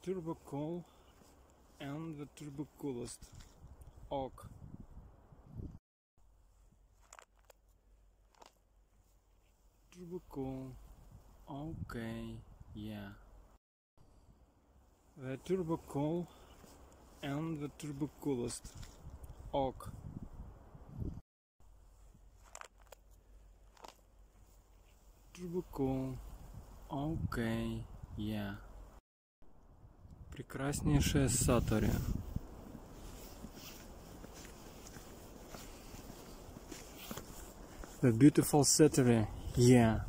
Turbo cool and the turbo coolest. Ok. Turbo cool. Okay, yeah. The turbo cool and the turbo coolest. Ok. Turbo cool. Okay, yeah. Прекраснейшая Сатори. The beautiful Satori. Yeah.